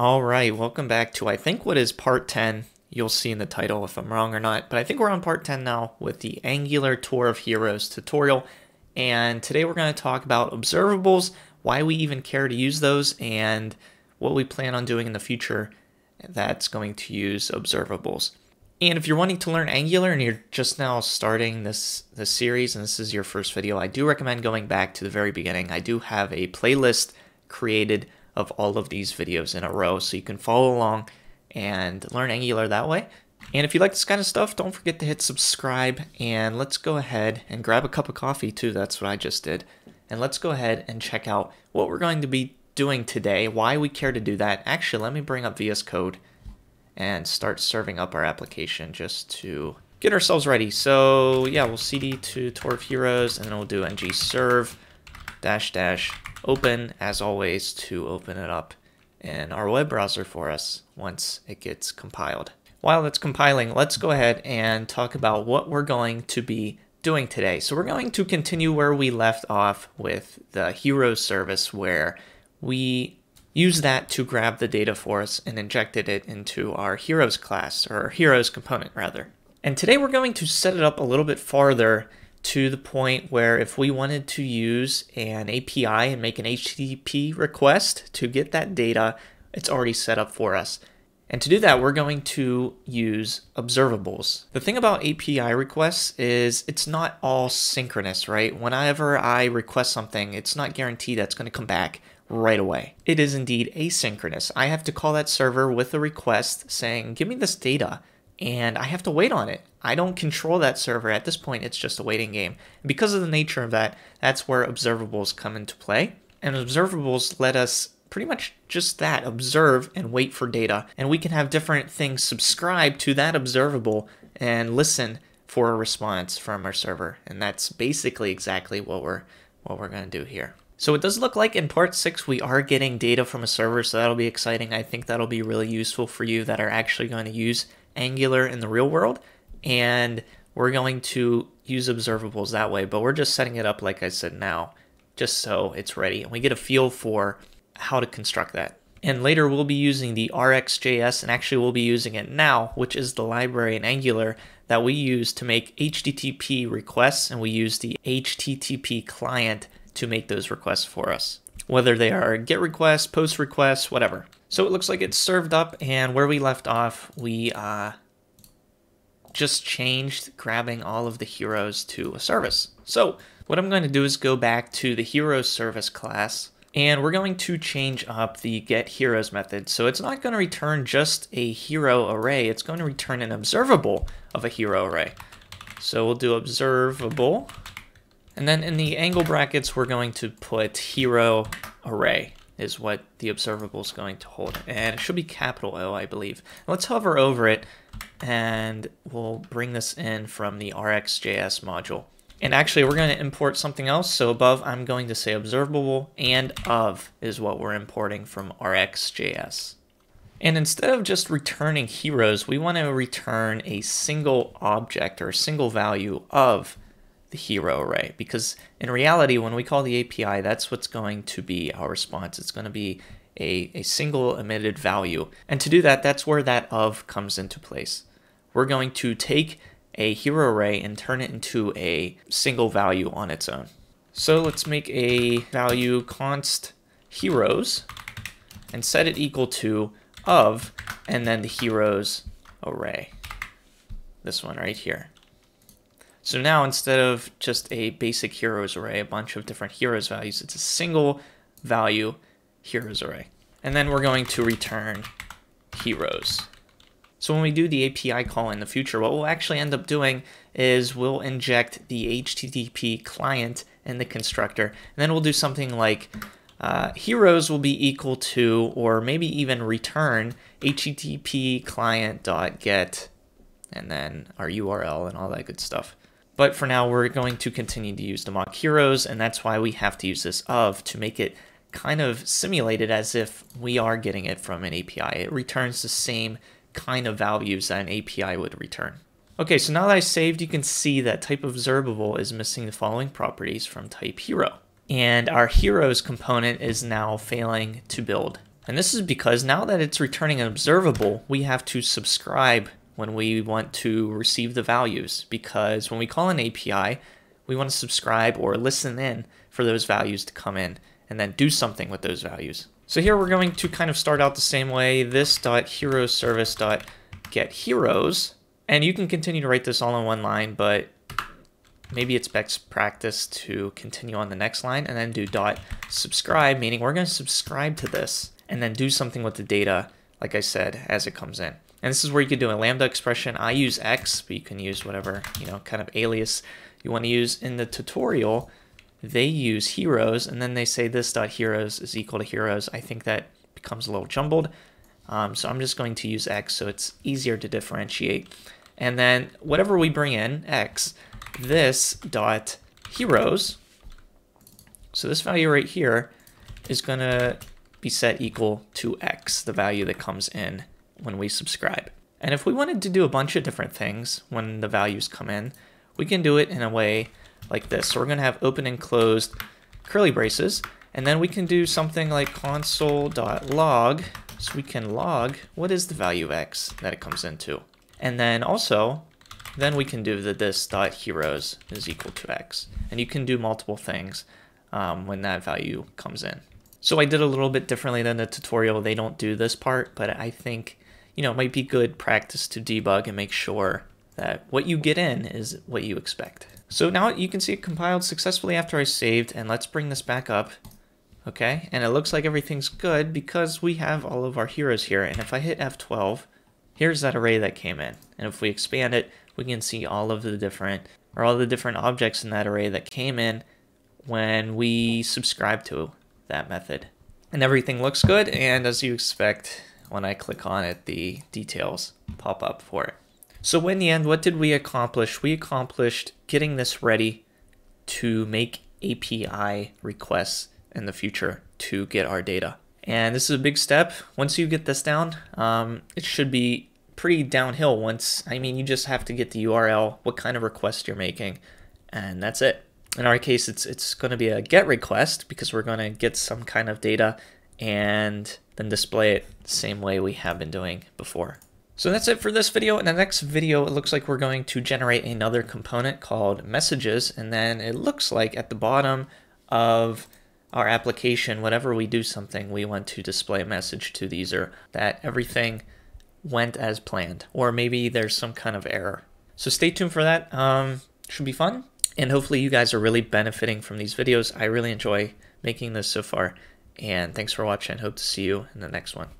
All right, welcome back to I think what is part 10. You'll see in the title if I'm wrong or not, but I think we're on part 10 now with the Angular Tour of Heroes tutorial. And today we're going to talk about observables, why we even care to use those, and what we plan on doing in the future that's going to use observables. And if you're wanting to learn Angular and you're just now starting this, this series and this is your first video, I do recommend going back to the very beginning. I do have a playlist created of all of these videos in a row so you can follow along and learn Angular that way. And if you like this kind of stuff, don't forget to hit subscribe and let's go ahead and grab a cup of coffee too. That's what I just did. And let's go ahead and check out what we're going to be doing today, why we care to do that. Actually, let me bring up VS Code and start serving up our application just to get ourselves ready. So yeah, we'll cd to Tour of Heroes and then we'll do ng serve dash dash open as always to open it up in our web browser for us once it gets compiled. While it's compiling, let's go ahead and talk about what we're going to be doing today. So we're going to continue where we left off with the Heroes service where we use that to grab the data for us and injected it into our Heroes class, or Heroes component rather. And today we're going to set it up a little bit farther to the point where if we wanted to use an API and make an HTTP request to get that data, it's already set up for us. And to do that, we're going to use observables. The thing about API requests is it's not all synchronous, right? Whenever I request something, it's not guaranteed that's going to come back right away. It is indeed asynchronous. I have to call that server with a request saying, give me this data and I have to wait on it. I don't control that server. At this point, it's just a waiting game. And because of the nature of that, that's where observables come into play. And observables let us pretty much just that observe and wait for data. And we can have different things subscribe to that observable and listen for a response from our server. And that's basically exactly what we're what we're going to do here. So it does look like in part 6 we are getting data from a server, so that'll be exciting. I think that'll be really useful for you that are actually going to use Angular in the real world, and we're going to use observables that way, but we're just setting it up like I said now, just so it's ready, and we get a feel for how to construct that. And later we'll be using the RxJS, and actually we'll be using it now, which is the library in Angular that we use to make HTTP requests, and we use the HTTP client to make those requests for us. Whether they are GET requests, POST requests, whatever. So it looks like it's served up, and where we left off, we uh, just changed grabbing all of the heroes to a service. So what I'm going to do is go back to the heroes service class, and we're going to change up the get heroes method. So it's not going to return just a hero array, it's going to return an observable of a hero array. So we'll do observable, and then in the angle brackets, we're going to put hero array is what the observable is going to hold. And it should be capital O, I believe. Let's hover over it and we'll bring this in from the RxJS module. And actually, we're going to import something else. So above, I'm going to say observable and of is what we're importing from RxJS. And instead of just returning heroes, we want to return a single object or a single value of the hero array because in reality when we call the API that's what's going to be our response. It's going to be a, a single emitted value. And to do that that's where that of comes into place. We're going to take a hero array and turn it into a single value on its own. So let's make a value const heroes and set it equal to of and then the heroes array. This one right here so now instead of just a basic heroes array, a bunch of different heroes values, it's a single value heroes array. And then we're going to return heroes. So when we do the API call in the future, what we'll actually end up doing is we'll inject the HTTP client in the constructor, and then we'll do something like uh, heroes will be equal to, or maybe even return HTTP client.get, and then our URL and all that good stuff. But for now, we're going to continue to use the mock heroes, and that's why we have to use this of to make it kind of simulated as if we are getting it from an API. It returns the same kind of values that an API would return. Okay, so now that I saved, you can see that type observable is missing the following properties from type hero. And our heroes component is now failing to build. And this is because now that it's returning an observable, we have to subscribe when we want to receive the values because when we call an API, we want to subscribe or listen in for those values to come in and then do something with those values. So here we're going to kind of start out the same way, this dot hero service dot get heroes, and you can continue to write this all in one line, but maybe it's best practice to continue on the next line and then do dot subscribe, meaning we're going to subscribe to this and then do something with the data, like I said, as it comes in. And this is where you could do a lambda expression. I use X, but you can use whatever, you know, kind of alias you want to use. In the tutorial, they use heroes, and then they say this dot heroes is equal to heroes. I think that becomes a little jumbled. Um, so I'm just going to use X so it's easier to differentiate. And then whatever we bring in, X, this dot heroes, so this value right here is going to be set equal to X, the value that comes in when we subscribe. And if we wanted to do a bunch of different things when the values come in, we can do it in a way like this. So we're going to have open and closed curly braces, and then we can do something like console.log, so we can log what is the value of x that it comes into. And then also, then we can do the this.heroes is equal to x. And you can do multiple things um, when that value comes in. So I did a little bit differently than the tutorial. They don't do this part, but I think you know, it might be good practice to debug and make sure that what you get in is what you expect. So now you can see it compiled successfully after I saved, and let's bring this back up. Okay, and it looks like everything's good because we have all of our heroes here. And if I hit F12, here's that array that came in. And if we expand it, we can see all of the different, or all the different objects in that array that came in when we subscribe to that method. And everything looks good, and as you expect, when I click on it, the details pop up for it. So in the end, what did we accomplish? We accomplished getting this ready to make API requests in the future to get our data. And this is a big step. Once you get this down, um, it should be pretty downhill once, I mean, you just have to get the URL, what kind of request you're making, and that's it. In our case, it's, it's going to be a GET request because we're going to get some kind of data and then display it the same way we have been doing before. So that's it for this video. In the next video, it looks like we're going to generate another component called messages. And then it looks like at the bottom of our application, whenever we do something, we want to display a message to the user that everything went as planned, or maybe there's some kind of error. So stay tuned for that. Um, should be fun. And hopefully you guys are really benefiting from these videos. I really enjoy making this so far. And thanks for watching. Hope to see you in the next one.